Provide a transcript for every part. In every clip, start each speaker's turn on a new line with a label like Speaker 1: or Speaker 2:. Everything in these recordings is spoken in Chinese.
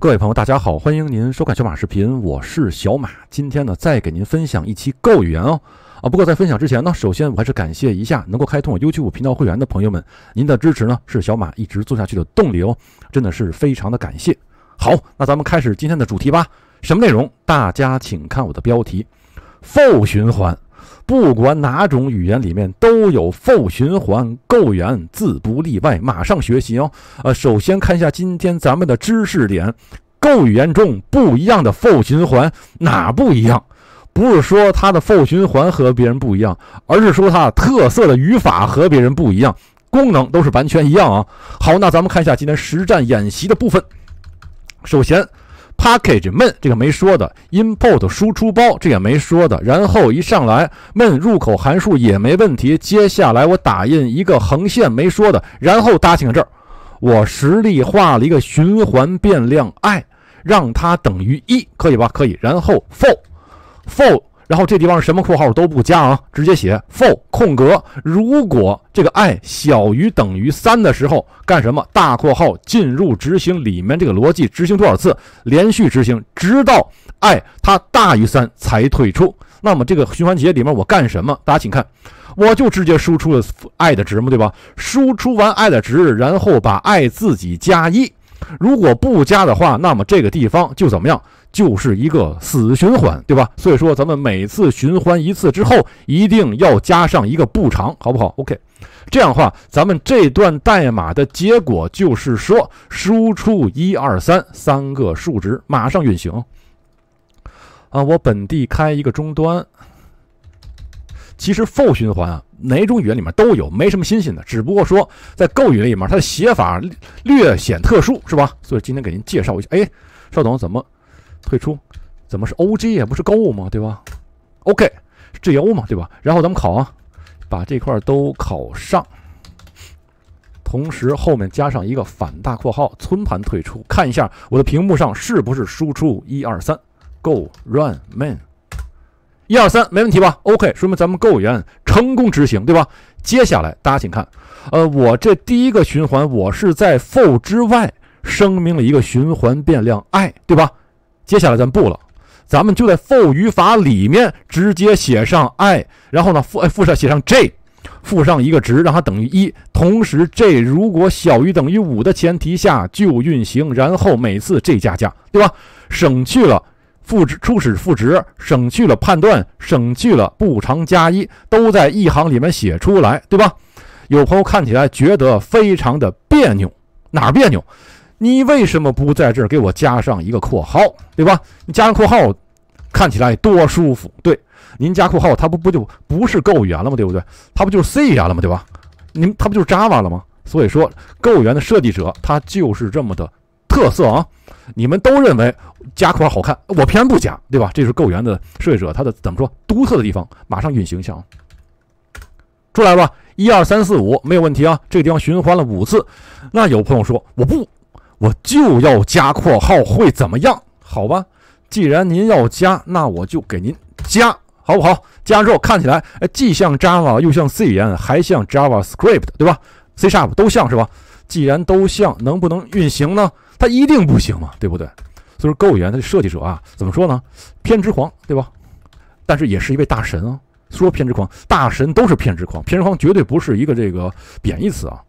Speaker 1: 各位朋友，大家好，欢迎您收看小马视频，我是小马。今天呢，再给您分享一期 Go 语言哦。啊，不过在分享之前呢，首先我还是感谢一下能够开通我 YouTube 频道会员的朋友们，您的支持呢是小马一直做下去的动力哦，真的是非常的感谢。好，那咱们开始今天的主题吧。什么内容？大家请看我的标题，for 循环。不管哪种语言里面都有 for 循环构言，自不例外。马上学习哦。呃，首先看一下今天咱们的知识点，构语言中不一样的 for 循环哪不一样？不是说它的 for 循环和别人不一样，而是说它特色的语法和别人不一样，功能都是完全一样啊。好，那咱们看一下今天实战演习的部分。首先。Package，men 这个没说的，import 输出包这也没说的，然后一上来，men 入口函数也没问题。接下来我打印一个横线没说的，然后大家请看这儿，我实例画了一个循环变量 i，让它等于一，可以吧？可以。然后 for for。然后这地方什么括号都不加啊，直接写 for 空格。如果这个 i 小于等于三的时候，干什么？大括号进入执行里面这个逻辑，执行多少次？连续执行，直到 i 它大于三才退出。那么这个循环节里面我干什么？大家请看，我就直接输出了 i 的值嘛，对吧？输出完 i 的值，然后把 i 自己加一。如果不加的话，那么这个地方就怎么样？就是一个死循环，对吧？所以说，咱们每次循环一次之后，一定要加上一个步长，好不好？OK，这样的话，咱们这段代码的结果就是说，输出一二三三个数值，马上运行。啊，我本地开一个终端。其实 for 循环啊，哪种语言里面都有，没什么新鲜的，只不过说在 Go 语言里面，它的写法略显特殊，是吧？所以今天给您介绍一下。哎，稍等，怎么？退出，怎么是 O G 也不是 Go 吗？对吧？OK，是 G O 嘛？对吧？然后咱们考啊，把这块都考上，同时后面加上一个反大括号，存盘退出，看一下我的屏幕上是不是输出一二三，Go Run Man，一二三没问题吧？OK，说明咱们 Go 语言成功执行，对吧？接下来大家请看，呃，我这第一个循环，我是在 For 之外声明了一个循环变量 i，对吧？接下来咱不了，咱们就在 for 语法里面直接写上 i，然后呢复复上写上 j，附上一个值让它等于一，同时 j 如果小于等于五的前提下就运行，然后每次 j 加加，对吧？省去了赋值初始赋值，省去了判断，省去了步长加一，都在一行里面写出来，对吧？有朋友看起来觉得非常的别扭，哪儿别扭？你为什么不在这儿给我加上一个括号，对吧？你加上括号，看起来多舒服。对，您加括号，它不不就不是 Go 语言了吗？对不对？它不就是 C 语言了吗？对吧？您它不就是 Java 了吗？所以说，Go 语言的设计者他就是这么的特色啊！你们都认为加括号好看，我偏不加，对吧？这是 Go 语言的设计者他的怎么说独特的地方？马上运行一下，出来吧，一二三四五，没有问题啊！这个地方循环了五次，那有朋友说我不。我就要加括号会怎么样？好吧，既然您要加，那我就给您加，好不好？加之后看起来，哎，既像 Java 又像 C 语言，还像 JavaScript，对吧？C Sharp 都像是吧？既然都像，能不能运行呢？它一定不行嘛，对不对？所以说，Go 语言的设计者啊，怎么说呢？偏执狂，对吧？但是也是一位大神啊。说偏执狂，大神都是偏执狂，偏执狂绝对不是一个这个贬义词啊。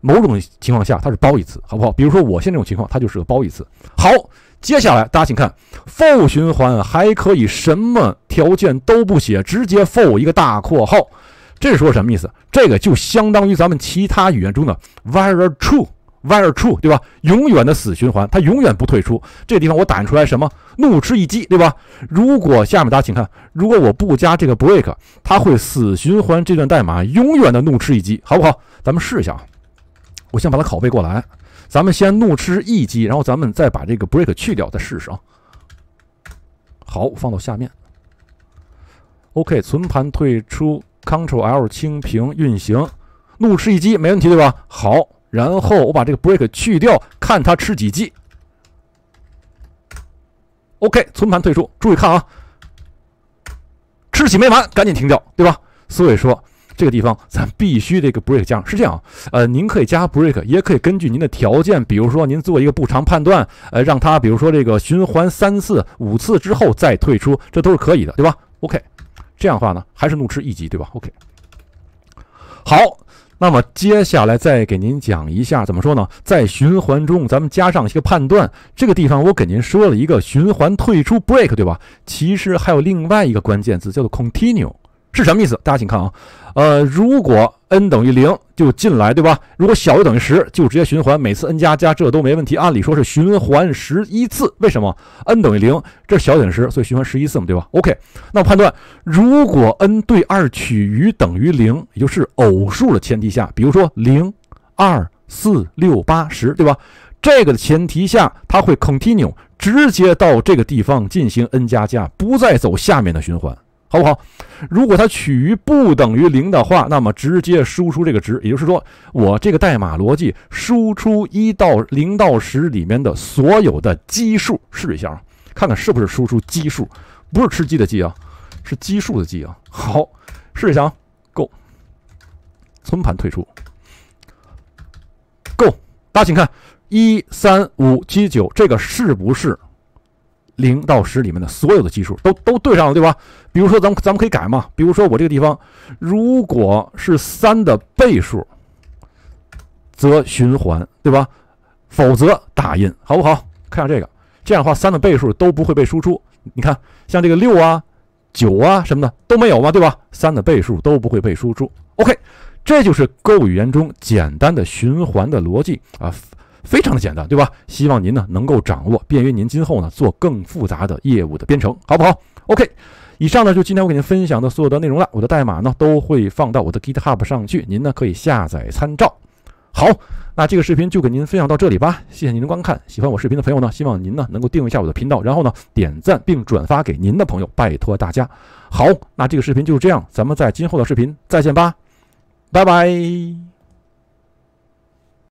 Speaker 1: 某种情况下，它是褒义词，好不好？比如说我现在这种情况，它就是个褒义词。好，接下来大家请看，for 循环还可以什么条件都不写，直接 for 一个大括号，这是说什么意思？这个就相当于咱们其他语言中的 very true，very true，对吧？永远的死循环，它永远不退出。这个地方我打印出来什么？怒斥一击，对吧？如果下面大家请看，如果我不加这个 break，它会死循环这段代码，永远的怒斥一击，好不好？咱们试一下啊。我先把它拷贝过来，咱们先怒吃一击，然后咱们再把这个 break 去掉，再试试啊。好，放到下面。OK，存盘退出，Ctrl L 清屏运行，怒吃一击没问题对吧？好，然后我把这个 break 去掉，看它吃几击。OK，存盘退出，注意看啊，吃起没完，赶紧停掉，对吧？所以说。这个地方咱必须这个 break 加上。是这样，呃，您可以加 break，也可以根据您的条件，比如说您做一个不长判断，呃，让它比如说这个循环三次、五次之后再退出，这都是可以的，对吧？OK，这样的话呢，还是怒斥一级，对吧？OK，好。那么接下来再给您讲一下，怎么说呢？在循环中，咱们加上一个判断。这个地方我给您说了一个循环退出 break，对吧？其实还有另外一个关键字叫做 continue。是什么意思？大家请看啊，呃，如果 n 等于零就进来，对吧？如果小于等于十就直接循环，每次 n 加加这都没问题。按理说是循环十一次，为什么？n 等于零，这小于等于十，所以循环十一次嘛，对吧？OK，那判断如果 n 对二取于等于零，也就是偶数的前提下，比如说零、二、四、六、八、十，对吧？这个的前提下，它会 continue 直接到这个地方进行 n 加加，不再走下面的循环。好不好？如果它取于不等于零的话，那么直接输出这个值，也就是说，我这个代码逻辑输出一到零到十里面的所有的奇数，试一下啊，看看是不是输出奇数，不是吃鸡的鸡啊，是奇数的奇啊。好，试一下啊，Go，存盘退出，Go，大家请看，一三五七九，这个是不是？零到十里面的所有的基数都都对上了，对吧？比如说，咱们咱们可以改嘛。比如说，我这个地方如果是三的倍数，则循环，对吧？否则打印，好不好？看下这个，这样的话，三的倍数都不会被输出。你看，像这个六啊、九啊什么的都没有嘛，对吧？三的倍数都不会被输出。OK，这就是 Go 语言中简单的循环的逻辑啊。非常的简单，对吧？希望您呢能够掌握，便于您今后呢做更复杂的业务的编程，好不好？OK，以上呢就今天我给您分享的所有的内容了。我的代码呢都会放到我的 GitHub 上去，您呢可以下载参照。好，那这个视频就给您分享到这里吧，谢谢您的观看。喜欢我视频的朋友呢，希望您呢能够订阅一下我的频道，然后呢点赞并转发给您的朋友，拜托大家。好，那这个视频就是这样，咱们在今后的视频再见吧，拜拜。